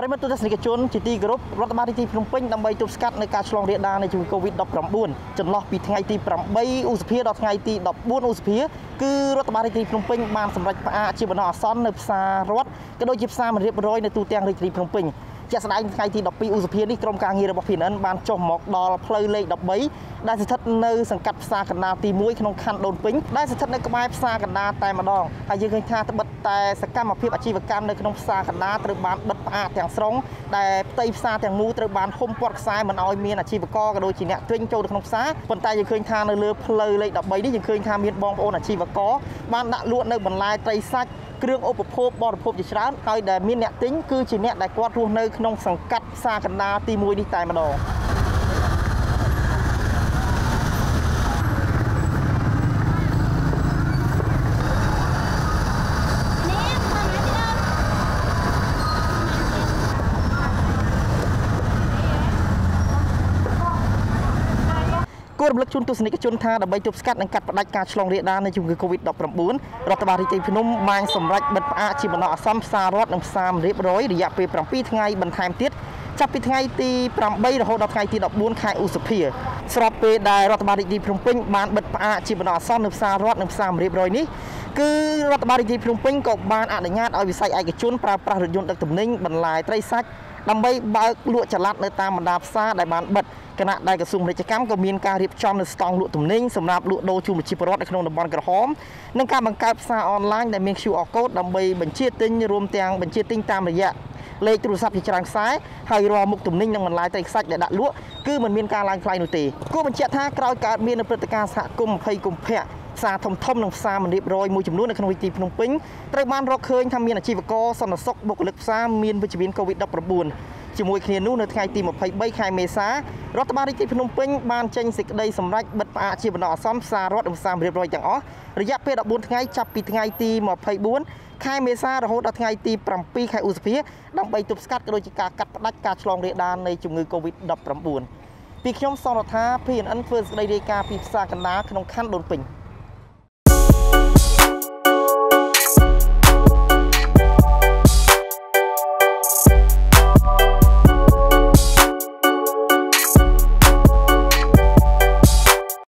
ប្រិមត្តទស្សនិកជនជាទីគោរពរដ្ឋបាលរាជធានីភ្នំពេញដើម្បីទប់ស្កាត់នៅការឆ្លងរាលដាលនៃជំងឺ Covid-19 ចន្លោះពីថ្ងៃទី8ឧសភាដល់ថ្ងៃទី14ឧសភាគឺរដ្ឋបាលរាជធានីភ្នំពេញបានសម្រេចផ្អាកជាបណ្ដោះអាសន្ននៅផ្សាររដ្ឋក៏ដូចជាផ្សារមរៀបរយនៅទូទាំងរាជធានីភ្នំពេញ ជាក់ស្ដែងថ្ងៃទី12ឧសភានេះក្រុមការងាររបស់ PNN បានចុះមកដល់ផ្លូវលេខ13ដែលស្ថិតនៅសង្កាត់ផ្សារកណ្ដាលទី1ក្នុងខណ្ឌដូនពេញដែលស្ថិតនៅក្បែរផ្សារកណ្ដាលតែម្ដងហើយយើងឃើញថាត្បិតតែសកម្មភាពអាជីវកម្មនៅក្នុងផ្សារកណ្ដាលត្រូវបានបិទផ្អាកទាំងស្រុងដែលផ្ទៃផ្សារទាំងមូលត្រូវបានហុំព័ទ្ធខ្សែមិនឲ្យមានអាជីវករក៏ដូចជាអ្នកទិញចូលទៅក្នុងផ្សារប៉ុន្តែយើងឃើញថានៅលើផ្លូវលេខ13នេះយើងឃើញថាមានបងប្អូនអាជីវករបានដាក់លក់នៅបន្លែត្រីសាច់ គ្រឿងឧបភោគបរិភោគជាច្រើនហើយដែលមានអ្នកទិញគឺជាអ្នកដែលគាត់រស់នៅក្នុងសង្កាត់ផ្សារកណ្ដាលទី1នេះតែម្ដងគួ ររំលឹកជូនទស្សនិកជនថាដើម្បីទប់ស្កាត់និងកាត់ផ្តាច់ការឆ្លងរាលដាលនៃជំងឺ Covid-19 រដ្ឋបាលរាជធានីភ្នំបានសម្រេចបិទផ្អាកជាបណ្ដោះអាសន្នផ្សាររដ្ឋនិងផ្សារមរៀបរយរយៈពេល7ថ្ងៃបន្ថែមទៀតចាប់ពីថ្ងៃទី8រហូតដល់ថ្ងៃទី14ខែឧសភាស្របពេលដែលរដ្ឋបាលរាជធានីភ្នំពេញបានបិទផ្អាកជាបណ្ដោះអាសន្ននៅផ្សាររដ្ឋនិងផ្សារមរៀបរយនេះគឺរដ្ឋបាលរាជធានីភ្នំពេញក៏បានអនុញ្ញាតឲ្យវិស័យឯកជនប្រើប្រាស់រថយន្តដឹកទំនិញបន្លែត្រីសាច់ ដើម្បីបើកលក់ចល័តនៅតាមបណ្ដាផ្សារដែលបានបិទគណៈដែលក្រសួងពាណិជ្ជកម្មក៏មានការរៀបចំនៅស្តង់លក់ទំនិញសម្រាប់លក់ដូរជូនប្រជាពលរដ្ឋនៅក្នុងតំបន់ក្រហមនិងការបង្កើតផ្សារអនឡាញដែលមាន QR code ដើម្បីបញ្ជាទិញរួមទាំងបញ្ជាទិញតាមរយៈលេខទូរស័ព្ទជាច្រើនខ្សែហើយរាល់មុខទំនិញនិងបន្លែត្រីខ្សាច់ដែលដាក់លក់គឺមិនមានការឡើងថ្លៃនោះទេគួរបញ្ជាក់ថាក្រោយកើតមាននៅព្រឹត្តិការណ៍សហគមន៍20កុម្ភៈ ផ្សារធំធំនិងផ្សារមណ្ឌលរយមួយចំនួននៅក្នុងរាជធានីភ្នំពេញត្រូវបានរកឃើញថាមានអាជីវករសន្តិសុខបុគ្គលិកផ្សារមានវិជ្ជមាន COVID-19 ជាមួយគ្នានោះនៅថ្ងៃទី23ខែមេសារដ្ឋបាលរាជធានីភ្នំពេញបានចេញសេចក្តីសម្រេចបិទផ្អាកជាបណ្ដោះអាសន្នផ្សាររដ្ឋនិងផ្សាររៀបរយទាំងអស់រយៈពេល14ថ្ងៃចាប់ពីថ្ងៃទី24ខែមេសារហូតដល់ថ្ងៃទី7ខែឧសភាដើម្បីទប់ស្កាត់ក៏ដូចជាការកាត់ផ្តាច់ការឆ្លងរាលដាលនៃជំងឺ Covid-19 ពីខ្ញុំសនរដ្ឋា PNN ធ្វើសេចក្តីរាយការណ៍ពីផ្សារកណ្ដាលក្នុងខណ្ឌដូនពេញ